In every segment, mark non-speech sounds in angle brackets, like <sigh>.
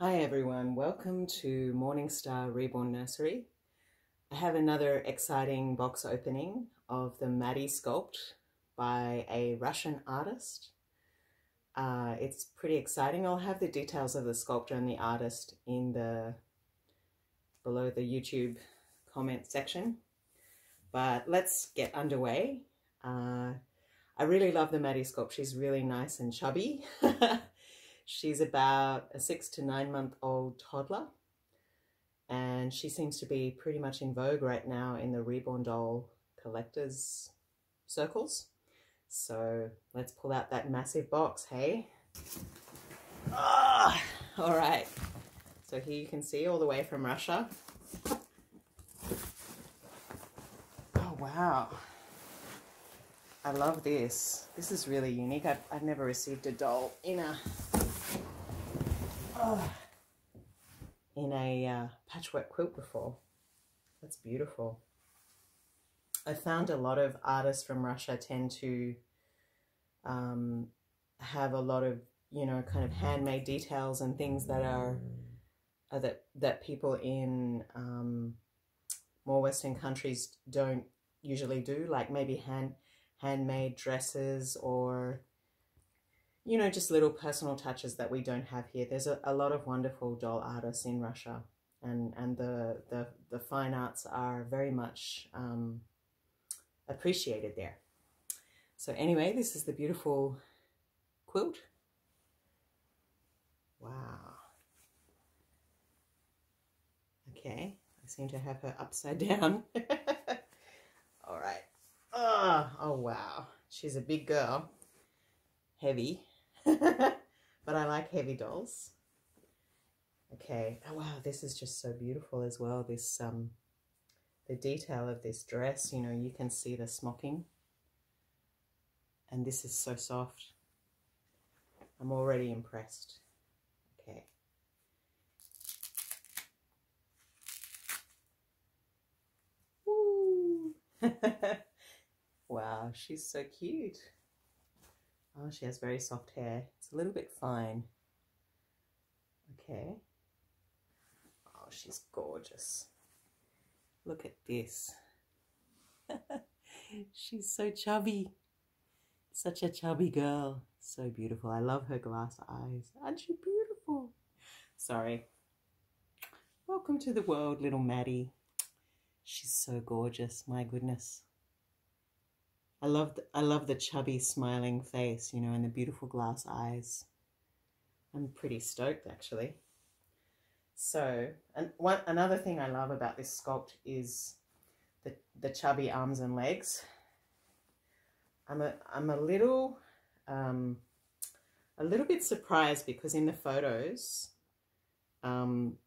Hi everyone, welcome to Morningstar Reborn Nursery. I have another exciting box opening of the Maddie Sculpt by a Russian artist. Uh, it's pretty exciting. I'll have the details of the sculptor and the artist in the below the YouTube comment section. But let's get underway. Uh, I really love the Maddie Sculpt. She's really nice and chubby. <laughs> She's about a six to nine month old toddler and she seems to be pretty much in vogue right now in the reborn doll collectors circles. So let's pull out that massive box, hey? Ah, all right. So here you can see all the way from Russia. Oh, wow. I love this. This is really unique. I've, I've never received a doll in a oh, in a uh, patchwork quilt before. That's beautiful. I found a lot of artists from Russia tend to um, have a lot of, you know, kind of handmade details and things that are uh, that that people in um, more Western countries don't usually do, like maybe hand handmade dresses or you know, just little personal touches that we don't have here. There's a, a lot of wonderful doll artists in Russia, and and the the, the fine arts are very much um, appreciated there. So anyway, this is the beautiful quilt. Wow. Okay, I seem to have her upside <laughs> down. All right. Oh, oh wow. She's a big girl. Heavy. <laughs> but I like heavy dolls. Okay. Oh, wow. This is just so beautiful as well. This, um, the detail of this dress, you know, you can see the smocking. And this is so soft. I'm already impressed. Okay. Woo! <laughs> wow, she's so cute. Oh, she has very soft hair. It's a little bit fine. Okay. Oh, she's gorgeous. Look at this. <laughs> she's so chubby. Such a chubby girl. So beautiful. I love her glass eyes. Aren't she beautiful? Sorry. Welcome to the world, little Maddie. She's so gorgeous. My goodness. I love the, I love the chubby smiling face, you know, and the beautiful glass eyes. I'm pretty stoked actually. So, and one another thing I love about this sculpt is the the chubby arms and legs. I'm a I'm a little um, a little bit surprised because in the photos, um,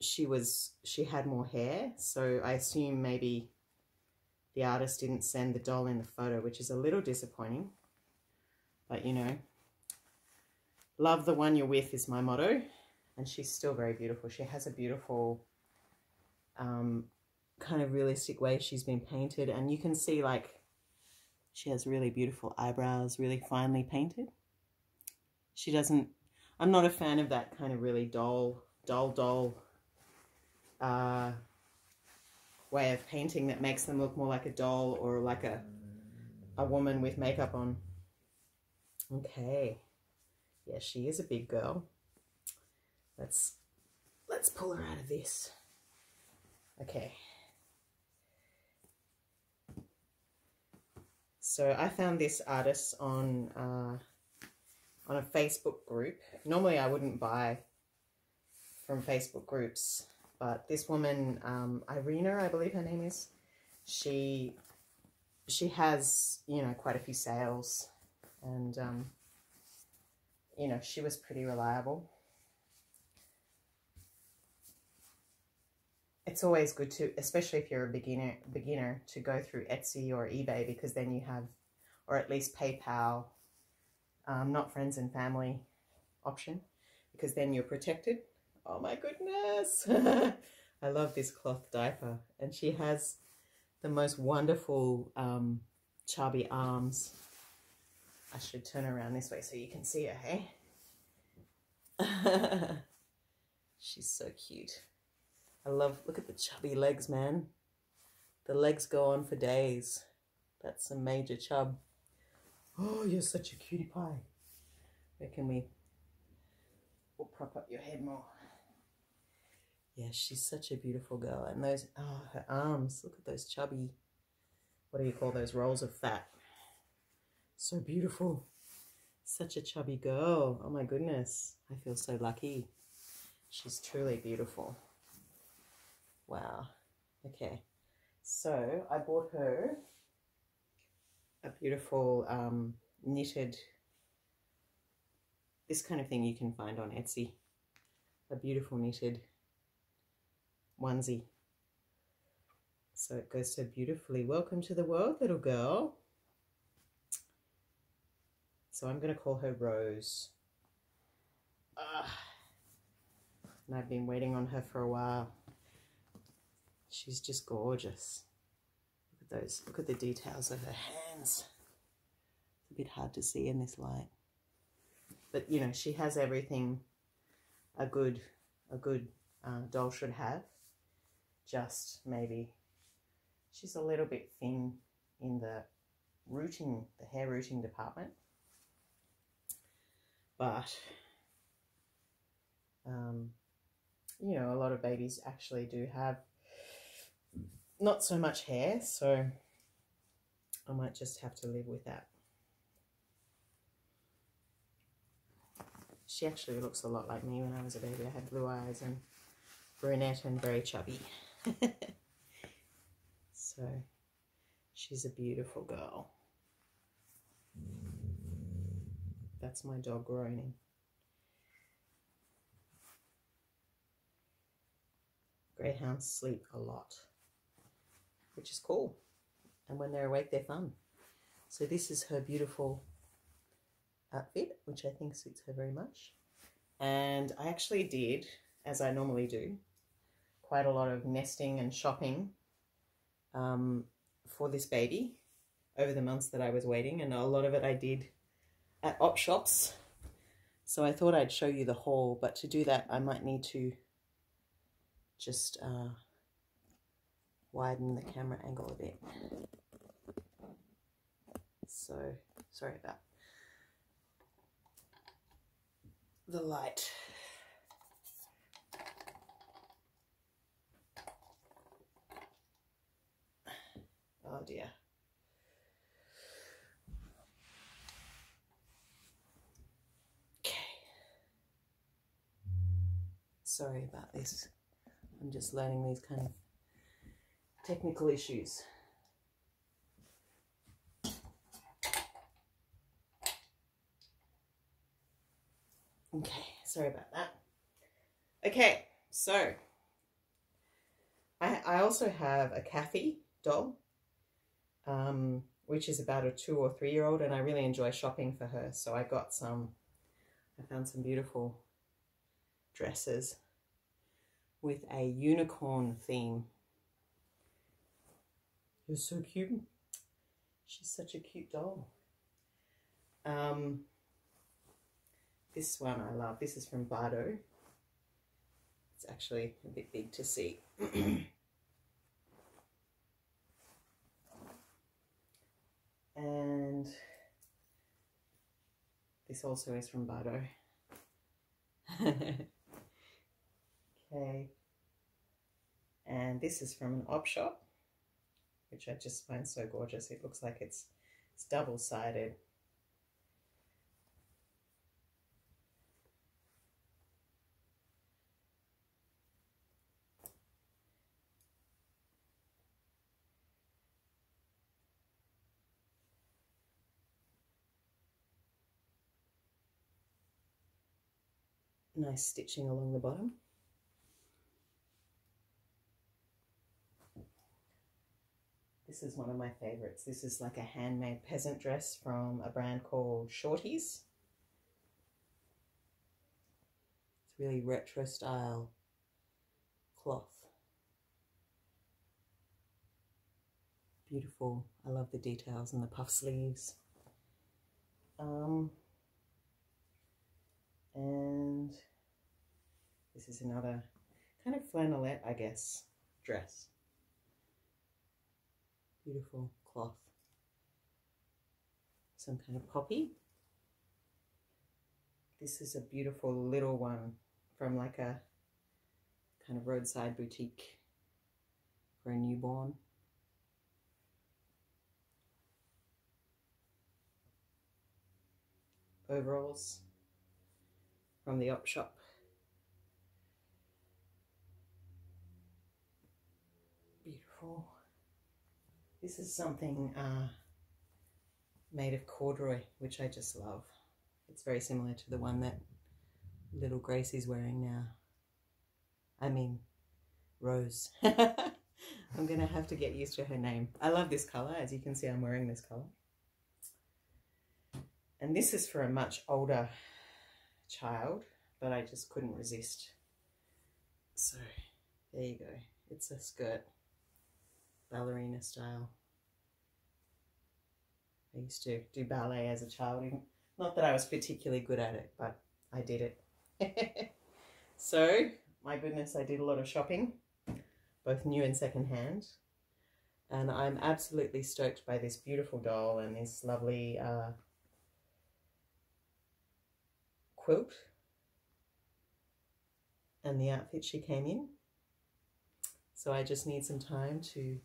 she was she had more hair, so I assume maybe the artist didn't send the doll in the photo, which is a little disappointing. But, you know, love the one you're with is my motto. And she's still very beautiful. She has a beautiful um, kind of realistic way she's been painted. And you can see, like, she has really beautiful eyebrows, really finely painted. She doesn't... I'm not a fan of that kind of really doll, doll, doll uh, way of painting that makes them look more like a doll or like a, a woman with makeup on. Okay. Yeah, she is a big girl. Let's, let's pull her out of this. Okay. So I found this artist on uh, on a Facebook group. Normally I wouldn't buy from Facebook groups but this woman, um, Irina, I believe her name is, she she has, you know, quite a few sales and, um, you know, she was pretty reliable. It's always good to, especially if you're a beginner, beginner to go through Etsy or eBay because then you have, or at least PayPal, um, not friends and family option, because then you're protected Oh my goodness. <laughs> I love this cloth diaper. And she has the most wonderful um, chubby arms. I should turn around this way so you can see her, hey? <laughs> She's so cute. I love, look at the chubby legs, man. The legs go on for days. That's a major chub. Oh, you're such a cutie pie. Where can we, we'll prop up your head more. Yeah, she's such a beautiful girl. And those, oh, her arms, look at those chubby, what do you call those rolls of fat? So beautiful. Such a chubby girl. Oh my goodness. I feel so lucky. She's truly beautiful. Wow. Okay. So I bought her a beautiful um, knitted, this kind of thing you can find on Etsy. A beautiful knitted onesie. So it goes so beautifully. Welcome to the world, little girl. So I'm going to call her Rose. Uh, and I've been waiting on her for a while. She's just gorgeous. Look at those, look at the details of her hands. It's a bit hard to see in this light. But, you know, she has everything a good, a good uh, doll should have. Just maybe she's a little bit thin in the rooting, the hair rooting department. But, um, you know, a lot of babies actually do have not so much hair, so I might just have to live with that. She actually looks a lot like me when I was a baby. I had blue eyes and brunette and very chubby. <laughs> so she's a beautiful girl. That's my dog groaning. Greyhounds sleep a lot, which is cool. And when they're awake, they're fun. So this is her beautiful outfit, which I think suits her very much. And I actually did, as I normally do, quite a lot of nesting and shopping um, for this baby over the months that I was waiting. And a lot of it I did at op shops. So I thought I'd show you the haul, but to do that, I might need to just uh, widen the camera angle a bit. So, sorry about the light. Oh dear. Okay. Sorry about this. I'm just learning these kind of technical issues. Okay, sorry about that. Okay, so I, I also have a Kathy doll, um, which is about a two or three year old, and I really enjoy shopping for her. So I got some, I found some beautiful dresses with a unicorn theme. You're so cute. She's such a cute doll. Um, this one I love. This is from Bardot. It's actually a bit big to see. <clears throat> and this also is from Bardot. <laughs> Okay. And this is from an op shop, which I just find so gorgeous. It looks like it's, it's double-sided. Nice stitching along the bottom. This is one of my favorites. This is like a handmade peasant dress from a brand called Shorties. It's really retro style cloth. Beautiful. I love the details and the puff sleeves. Um, and This is another kind of flannelette, I guess, dress. Beautiful cloth. Some kind of poppy. This is a beautiful little one from like a kind of roadside boutique for a newborn. Overalls from the op shop. Beautiful. This is something uh, made of corduroy, which I just love. It's very similar to the one that little Gracie's wearing now. I mean, Rose. <laughs> I'm going to have to get used to her name. I love this colour. As you can see, I'm wearing this colour. And this is for a much older child, but I just couldn't resist. So, there you go. It's a skirt, ballerina style. I used to do ballet as a child. Not that I was particularly good at it, but I did it. <laughs> so, my goodness, I did a lot of shopping, both new and secondhand. And I'm absolutely stoked by this beautiful doll and this lovely uh, quilt and the outfit she came in. So I just need some time to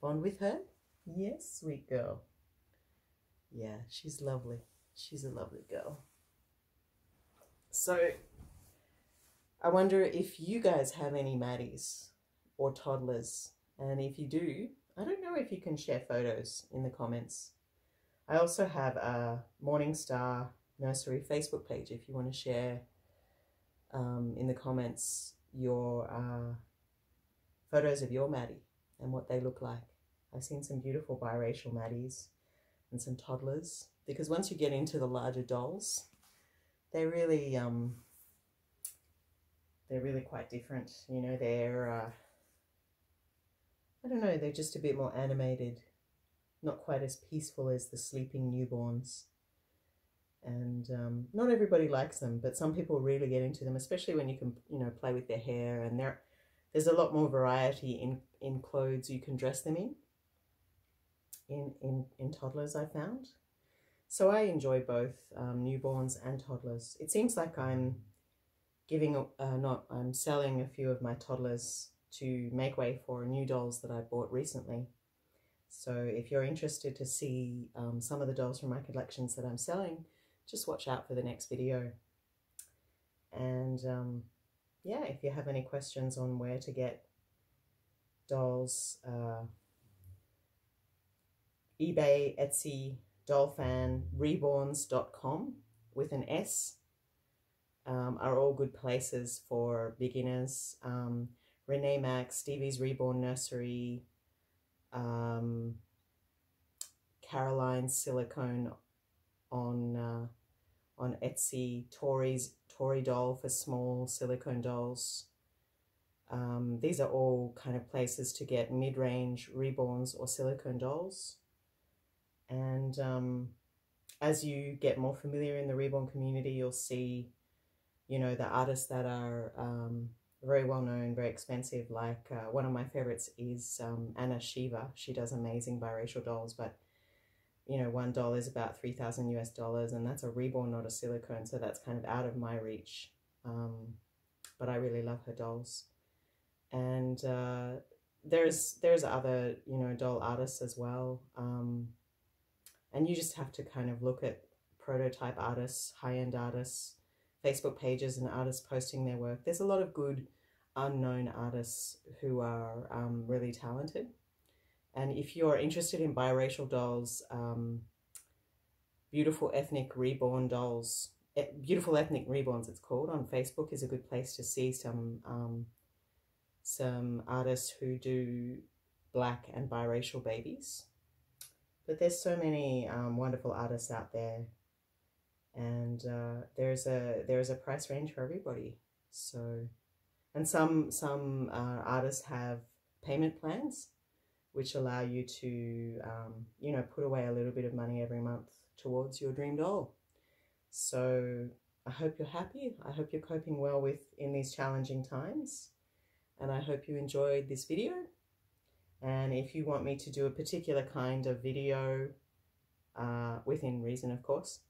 bond with her. Yes, sweet girl. Yeah, she's lovely. She's a lovely girl. So I wonder if you guys have any Maddies or toddlers. And if you do, I don't know if you can share photos in the comments. I also have a Morningstar Nursery Facebook page if you want to share um, in the comments your uh, photos of your Maddie and what they look like. I've seen some beautiful biracial Maddies and some toddlers because once you get into the larger dolls, they really um, they're really quite different. You know, they're, uh, I don't know, they're just a bit more animated, not quite as peaceful as the sleeping newborns. And um, not everybody likes them, but some people really get into them, especially when you can, you know, play with their hair. And there, there's a lot more variety in, in clothes you can dress them in, in, in, in toddlers, I found. So I enjoy both um, newborns and toddlers. It seems like I'm giving, uh, not, I'm selling a few of my toddlers to make way for new dolls that I bought recently. So if you're interested to see um, some of the dolls from my collections that I'm selling, just watch out for the next video. And um, yeah, if you have any questions on where to get dolls, uh, eBay, Etsy, Dollfan, reborns.com with an S um, are all good places for beginners. Um, Renee Max, Stevie's Reborn Nursery, um, Caroline's Silicone on uh, on Etsy, Tori's Tori Doll for small silicone dolls. Um, these are all kind of places to get mid-range reborns or silicone dolls. And um, as you get more familiar in the reborn community, you'll see you know, the artists that are um, very well known, very expensive. Like uh, one of my favorites is um, Anna Shiva. She does amazing biracial dolls, but you know, one doll is about 3,000 US dollars and that's a reborn, not a silicone. So that's kind of out of my reach. Um, but I really love her dolls. And uh, there's, there's other, you know, doll artists as well. Um, and you just have to kind of look at prototype artists, high-end artists, Facebook pages and artists posting their work. There's a lot of good unknown artists who are um, really talented. And if you're interested in biracial dolls, um, Beautiful Ethnic Reborn Dolls, Beautiful Ethnic Reborns it's called, on Facebook is a good place to see some, um, some artists who do black and biracial babies. But there's so many um, wonderful artists out there and uh, there's a there's a price range for everybody. So, and some some uh, artists have payment plans, which allow you to um, you know put away a little bit of money every month towards your dream doll. So I hope you're happy. I hope you're coping well with in these challenging times. And I hope you enjoyed this video. And if you want me to do a particular kind of video, uh, within reason, of course,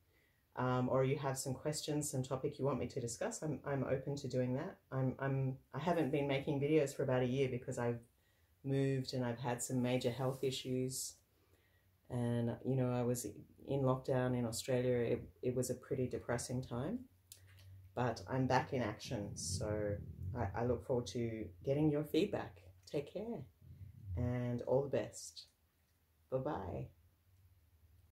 um, or you have some questions, some topic you want me to discuss, I'm, I'm open to doing that. I'm, I'm, I haven't been making videos for about a year because I've moved and I've had some major health issues. And, you know, I was in lockdown in Australia. It, it was a pretty depressing time, but I'm back in action. So I, I look forward to getting your feedback. Take care and all the best. Bye bye.